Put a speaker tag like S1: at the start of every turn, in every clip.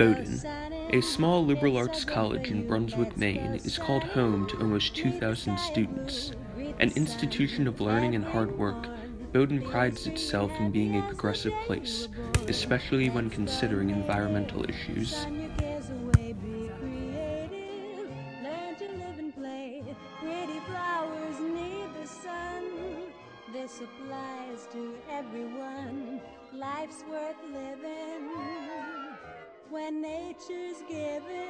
S1: Bowdoin, a small liberal arts college in Brunswick, Maine, is called home to almost 2,000 students. An institution of learning and hard work, Bowdoin prides itself in being a progressive place, especially when considering environmental issues.
S2: This applies to everyone. Life's worth living when nature's giving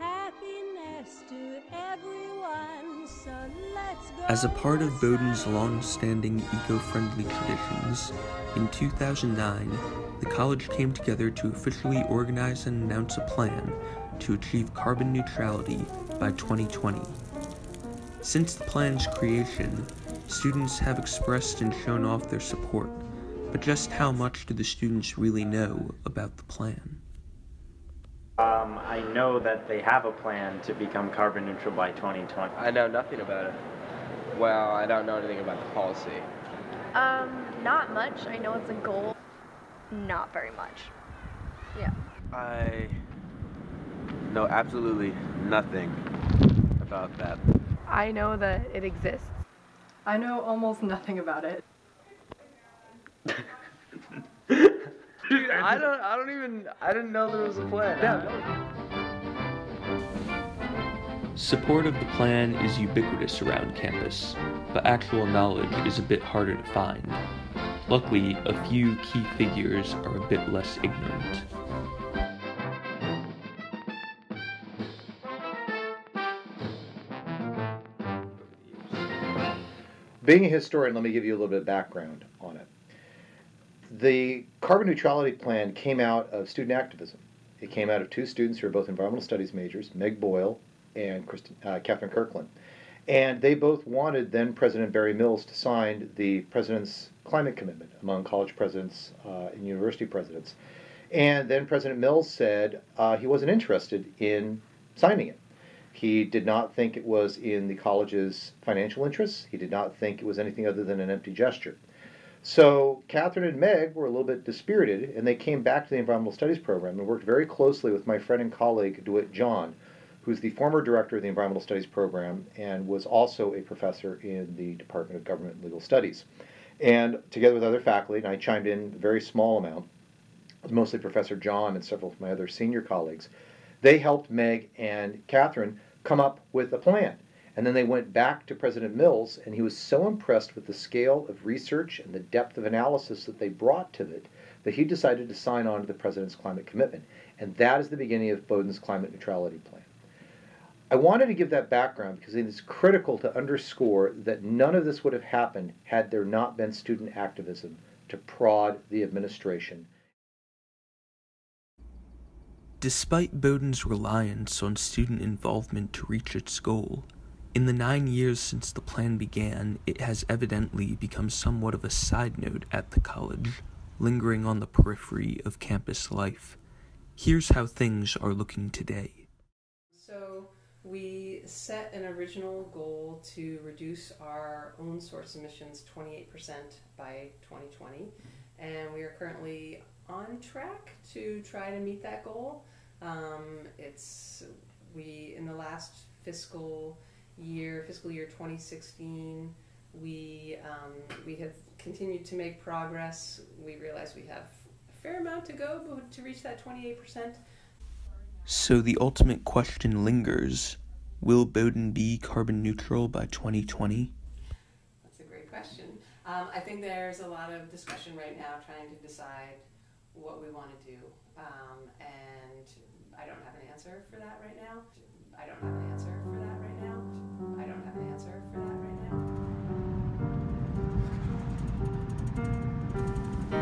S2: happiness to everyone. So let's go.
S1: As a part of Bowdoin's long-standing eco-friendly traditions, in 2009, the college came together to officially organize and announce a plan to achieve carbon neutrality by 2020. Since the plan's creation, students have expressed and shown off their support, but just how much do the students really know about the plan?
S3: Um, I know that they have a plan to become carbon neutral by 2020.
S4: I know nothing about it. Well, I don't know anything about the policy.
S5: Um, not much. I know it's a goal. Not very much. Yeah.
S6: I know absolutely nothing about that.
S5: I know that it exists.
S7: I know almost nothing about it.
S4: Dude, I don't. I don't even. I didn't know there was a plan.
S1: Support of the plan is ubiquitous around campus, but actual knowledge is a bit harder to find. Luckily, a few key figures are a bit less ignorant.
S8: Being a historian, let me give you a little bit of background on it. The carbon neutrality plan came out of student activism. It came out of two students who are both environmental studies majors, Meg Boyle and Kristen, uh, Catherine Kirkland. And they both wanted then President Barry Mills to sign the president's climate commitment among college presidents uh, and university presidents. And then President Mills said uh, he wasn't interested in signing it. He did not think it was in the college's financial interests. He did not think it was anything other than an empty gesture. So Catherine and Meg were a little bit dispirited, and they came back to the environmental studies program and worked very closely with my friend and colleague DeWitt John, who's the former director of the environmental studies program and was also a professor in the Department of Government and Legal Studies. And together with other faculty, and I chimed in a very small amount, mostly Professor John and several of my other senior colleagues, they helped Meg and Catherine come up with a plan. And then they went back to President Mills, and he was so impressed with the scale of research and the depth of analysis that they brought to it that he decided to sign on to the President's climate commitment. And that is the beginning of Bowdoin's climate neutrality plan. I wanted to give that background because it is critical to underscore that none of this would have happened had there not been student activism to prod the administration
S1: Despite Bowdoin's reliance on student involvement to reach its goal, in the nine years since the plan began, it has evidently become somewhat of a side note at the college, lingering on the periphery of campus life. Here's how things are looking today.
S9: So, we set an original goal to reduce our own source emissions 28% by 2020, and we are currently on track to try to meet that goal. Um, it's we in the last fiscal year, fiscal year 2016, we um, we have continued to make progress. We realize we have a fair amount to go to reach that 28%.
S1: So the ultimate question lingers: Will Bowdoin be carbon neutral by 2020?
S9: That's a great question. Um, I think there's a lot of discussion right now trying to decide what we want to do, um, and I don't have an answer for that right now. I don't have an answer for that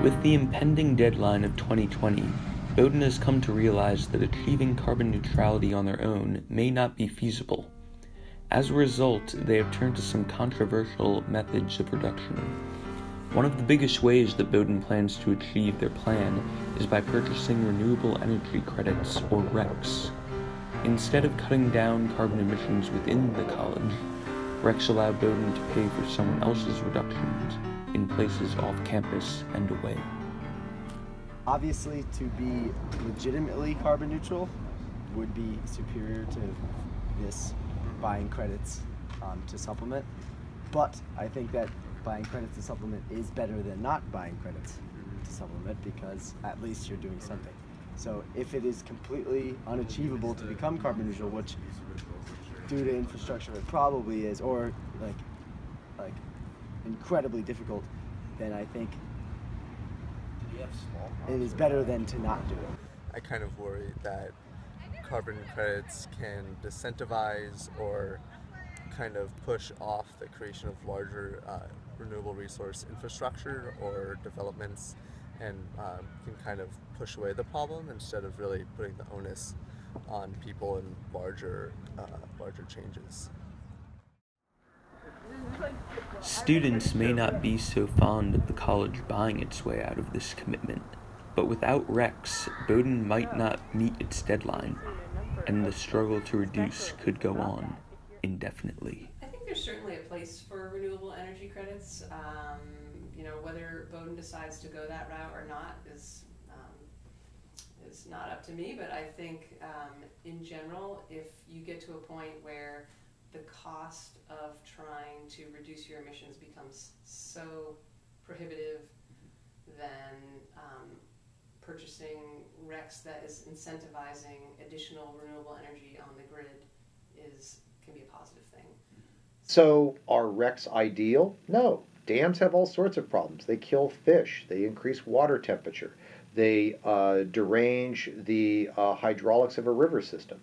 S1: With the impending deadline of 2020, Bowdoin has come to realize that achieving carbon neutrality on their own may not be feasible. As a result, they have turned to some controversial methods of reduction. One of the biggest ways that Bowdoin plans to achieve their plan is by purchasing renewable energy credits, or RECs. Instead of cutting down carbon emissions within the college, RECs allow Bowdoin to pay for someone else's reductions in places off campus and away.
S10: obviously, to be legitimately carbon neutral would be superior to this buying credits um, to supplement. But I think that buying credits to supplement is better than not buying credits to supplement because at least you're doing something. So if it is completely unachievable to become carbon neutral, which due to infrastructure it probably is, or like like incredibly difficult, then I think it is better than to not do it.
S11: I kind of worry that carbon credits can disincentivize or kind of push off the creation of larger uh, renewable resource infrastructure or developments and um, can kind of push away the problem instead of really putting the onus on people in larger, uh, larger changes.
S1: Students may not be so fond of the college buying its way out of this commitment, but without RECs, Bowdoin might not meet its deadline, and the struggle to reduce could go on indefinitely.
S9: I think there's certainly a place for renewable energy credits. Um, you know, whether Bowdoin decides to go that route or not is um, is not up to me. But I think um, in general, if you get to a point where the cost of trying to reduce your emissions becomes so prohibitive, then um, purchasing RECs that is incentivizing additional renewable energy on the grid is can be a positive thing.
S8: So are RECs ideal? No. Dams have all sorts of problems. They kill fish. They increase water temperature. They uh, derange the uh, hydraulics of a river system.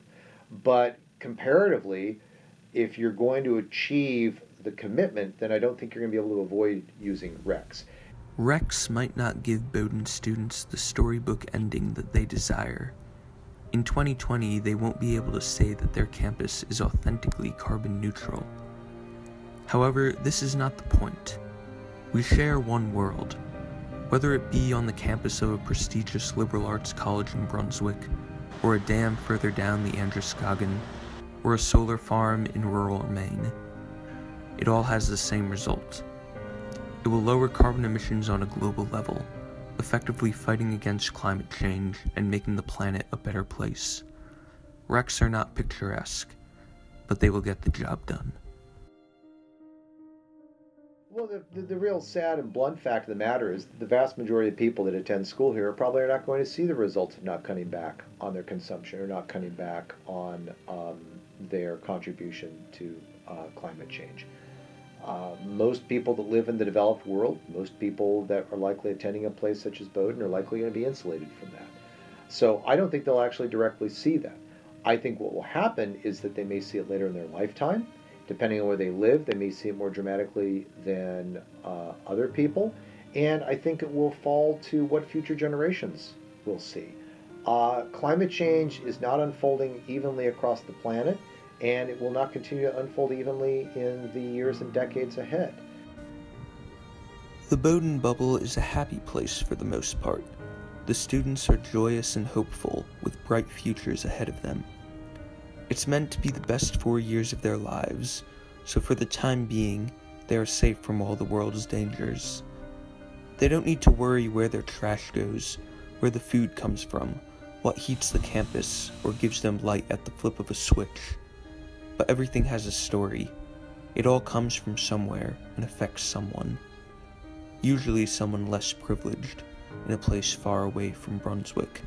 S8: But comparatively, if you're going to achieve the commitment, then I don't think you're going to be able to avoid using RECs.
S1: RECs might not give Bowdoin students the storybook ending that they desire. In 2020, they won't be able to say that their campus is authentically carbon neutral. However, this is not the point. We share one world, whether it be on the campus of a prestigious liberal arts college in Brunswick, or a dam further down the Androscoggin, or a solar farm in rural Maine. It all has the same result. It will lower carbon emissions on a global level, effectively fighting against climate change and making the planet a better place. RECs are not picturesque, but they will get the job done.
S8: Well, the, the, the, real sad and blunt fact of the matter is the vast majority of people that attend school here probably are not going to see the results of not cutting back on their consumption or not cutting back on um, their contribution to uh, climate change. Uh, most people that live in the developed world, most people that are likely attending a place such as Bowdoin are likely going to be insulated from that. So I don't think they'll actually directly see that. I think what will happen is that they may see it later in their lifetime. Depending on where they live, they may see it more dramatically than uh, other people. And I think it will fall to what future generations will see. Uh, climate change is not unfolding evenly across the planet and it will not continue to unfold evenly in the years and decades ahead.
S1: The Bowdoin bubble is a happy place for the most part. The students are joyous and hopeful, with bright futures ahead of them. It's meant to be the best four years of their lives, so for the time being, they are safe from all the world's dangers. They don't need to worry where their trash goes, where the food comes from, what heats the campus, or gives them light at the flip of a switch but everything has a story. It all comes from somewhere and affects someone. Usually someone less privileged, in a place far away from Brunswick.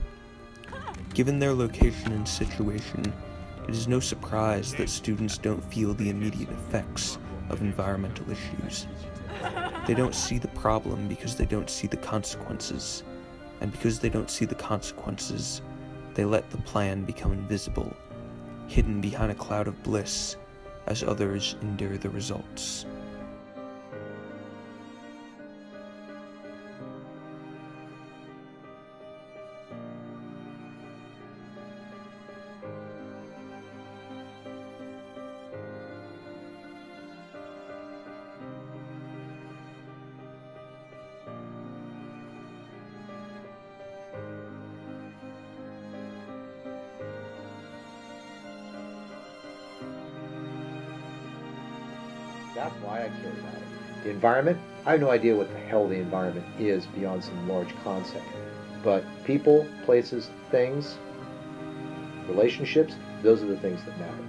S1: Given their location and situation, it is no surprise that students don't feel the immediate effects of environmental issues. They don't see the problem because they don't see the consequences, and because they don't see the consequences, they let the plan become invisible hidden behind a cloud of bliss as others endure the results.
S8: That's why I care about it. The environment, I have no idea what the hell the environment is beyond some large concept. But people, places, things, relationships, those are the things that matter.